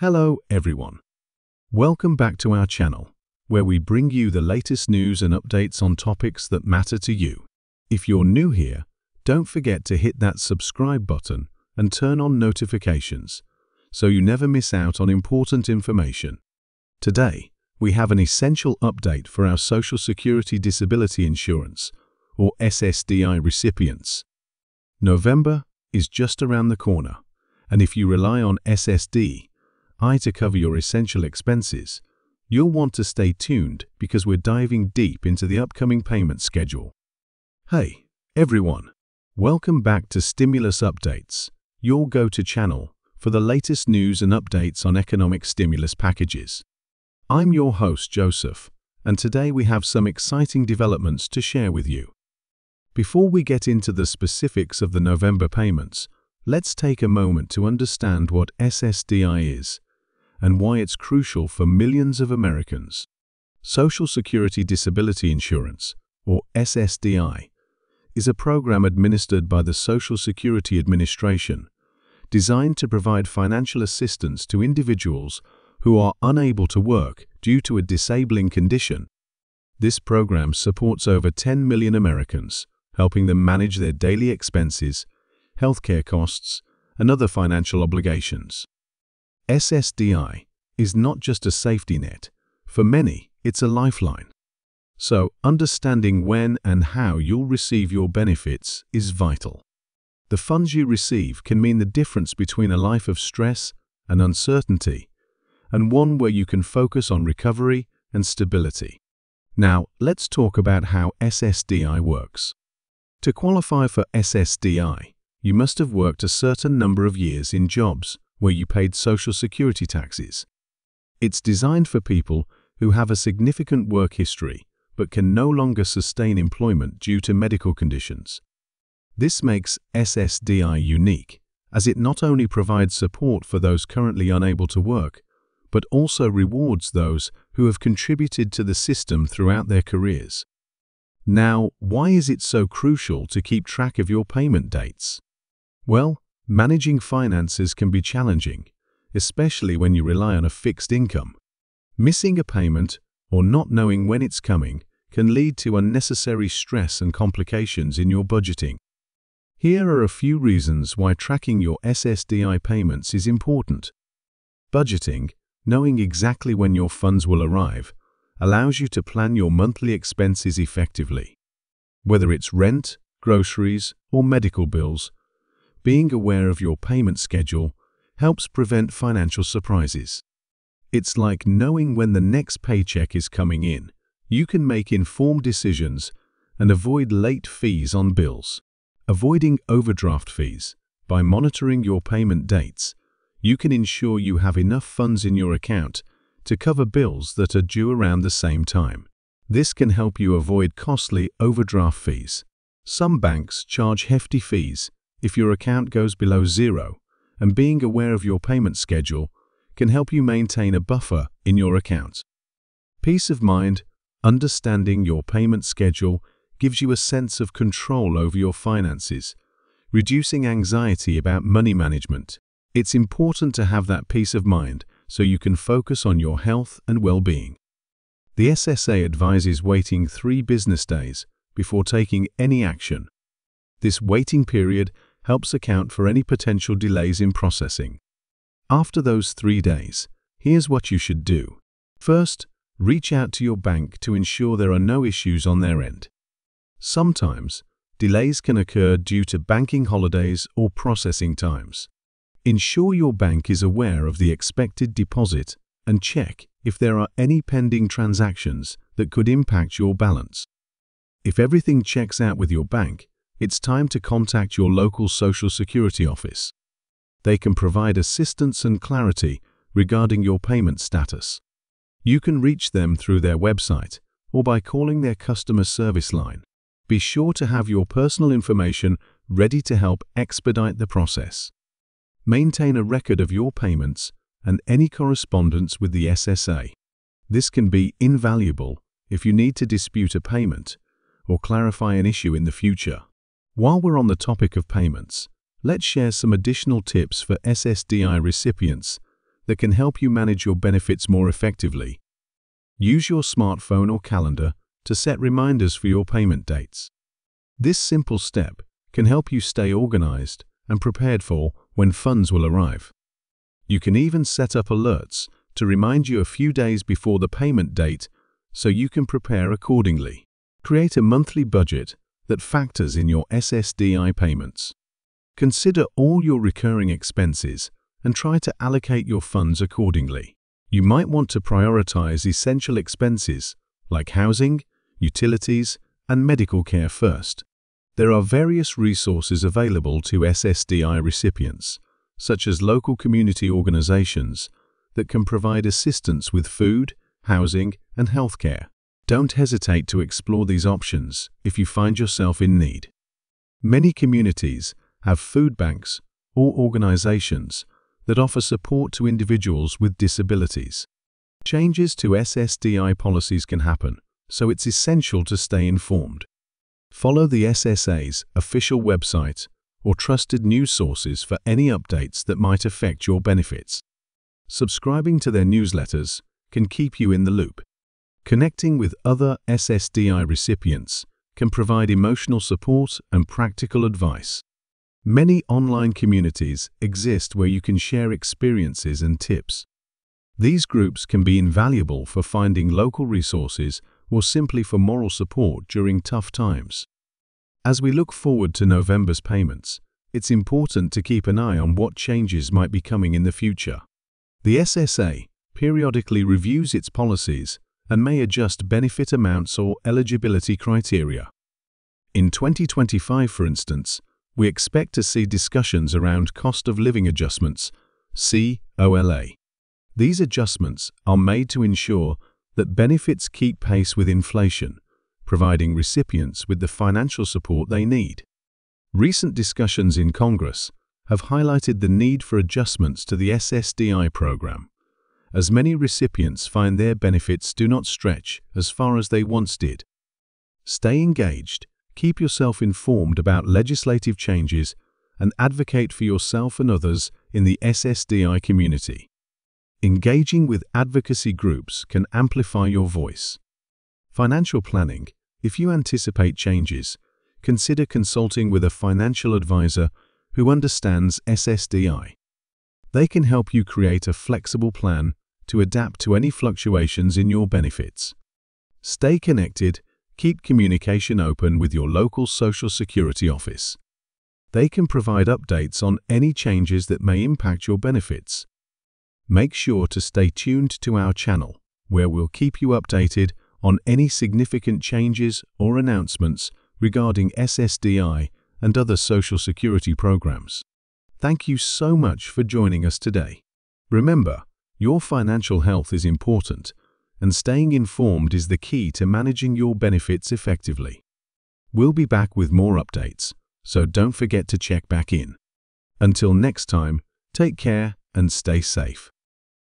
Hello, everyone. Welcome back to our channel, where we bring you the latest news and updates on topics that matter to you. If you're new here, don't forget to hit that subscribe button and turn on notifications so you never miss out on important information. Today, we have an essential update for our Social Security Disability Insurance, or SSDI recipients. November is just around the corner, and if you rely on SSD, I to cover your essential expenses, you'll want to stay tuned because we're diving deep into the upcoming payment schedule. Hey, everyone, welcome back to Stimulus Updates, your go-to channel for the latest news and updates on economic stimulus packages. I'm your host, Joseph, and today we have some exciting developments to share with you. Before we get into the specifics of the November payments, let's take a moment to understand what SSDI is and why it's crucial for millions of Americans. Social Security Disability Insurance, or SSDI, is a program administered by the Social Security Administration designed to provide financial assistance to individuals who are unable to work due to a disabling condition. This program supports over 10 million Americans, helping them manage their daily expenses, healthcare costs, and other financial obligations. SSDI is not just a safety net. For many, it's a lifeline. So, understanding when and how you'll receive your benefits is vital. The funds you receive can mean the difference between a life of stress and uncertainty and one where you can focus on recovery and stability. Now, let's talk about how SSDI works. To qualify for SSDI, you must have worked a certain number of years in jobs where you paid Social Security taxes. It's designed for people who have a significant work history but can no longer sustain employment due to medical conditions. This makes SSDI unique, as it not only provides support for those currently unable to work, but also rewards those who have contributed to the system throughout their careers. Now, why is it so crucial to keep track of your payment dates? Well, Managing finances can be challenging, especially when you rely on a fixed income. Missing a payment or not knowing when it's coming can lead to unnecessary stress and complications in your budgeting. Here are a few reasons why tracking your SSDI payments is important. Budgeting, knowing exactly when your funds will arrive, allows you to plan your monthly expenses effectively. Whether it's rent, groceries, or medical bills, being aware of your payment schedule helps prevent financial surprises. It's like knowing when the next paycheck is coming in. You can make informed decisions and avoid late fees on bills. Avoiding overdraft fees by monitoring your payment dates, you can ensure you have enough funds in your account to cover bills that are due around the same time. This can help you avoid costly overdraft fees. Some banks charge hefty fees if your account goes below zero, and being aware of your payment schedule can help you maintain a buffer in your account. Peace of mind, understanding your payment schedule gives you a sense of control over your finances, reducing anxiety about money management. It's important to have that peace of mind so you can focus on your health and well-being. The SSA advises waiting three business days before taking any action. This waiting period helps account for any potential delays in processing. After those three days, here's what you should do. First, reach out to your bank to ensure there are no issues on their end. Sometimes, delays can occur due to banking holidays or processing times. Ensure your bank is aware of the expected deposit and check if there are any pending transactions that could impact your balance. If everything checks out with your bank, it's time to contact your local Social Security office. They can provide assistance and clarity regarding your payment status. You can reach them through their website or by calling their customer service line. Be sure to have your personal information ready to help expedite the process. Maintain a record of your payments and any correspondence with the SSA. This can be invaluable if you need to dispute a payment or clarify an issue in the future. While we're on the topic of payments, let's share some additional tips for SSDI recipients that can help you manage your benefits more effectively. Use your smartphone or calendar to set reminders for your payment dates. This simple step can help you stay organized and prepared for when funds will arrive. You can even set up alerts to remind you a few days before the payment date so you can prepare accordingly. Create a monthly budget that factors in your SSDI payments. Consider all your recurring expenses and try to allocate your funds accordingly. You might want to prioritize essential expenses like housing, utilities, and medical care first. There are various resources available to SSDI recipients, such as local community organizations, that can provide assistance with food, housing, and healthcare. Don't hesitate to explore these options if you find yourself in need. Many communities have food banks or organizations that offer support to individuals with disabilities. Changes to SSDI policies can happen, so it's essential to stay informed. Follow the SSA's official website or trusted news sources for any updates that might affect your benefits. Subscribing to their newsletters can keep you in the loop. Connecting with other SSDI recipients can provide emotional support and practical advice. Many online communities exist where you can share experiences and tips. These groups can be invaluable for finding local resources or simply for moral support during tough times. As we look forward to November's payments, it's important to keep an eye on what changes might be coming in the future. The SSA periodically reviews its policies and may adjust benefit amounts or eligibility criteria. In 2025, for instance, we expect to see discussions around cost of living adjustments, COLA. These adjustments are made to ensure that benefits keep pace with inflation, providing recipients with the financial support they need. Recent discussions in Congress have highlighted the need for adjustments to the SSDI program, as many recipients find their benefits do not stretch as far as they once did. Stay engaged keep yourself informed about legislative changes and advocate for yourself and others in the SSDI community. Engaging with advocacy groups can amplify your voice. Financial planning. If you anticipate changes, consider consulting with a financial advisor who understands SSDI. They can help you create a flexible plan to adapt to any fluctuations in your benefits. Stay connected keep communication open with your local Social Security office. They can provide updates on any changes that may impact your benefits. Make sure to stay tuned to our channel, where we'll keep you updated on any significant changes or announcements regarding SSDI and other Social Security programs. Thank you so much for joining us today. Remember, your financial health is important, and staying informed is the key to managing your benefits effectively. We'll be back with more updates, so don't forget to check back in. Until next time, take care and stay safe.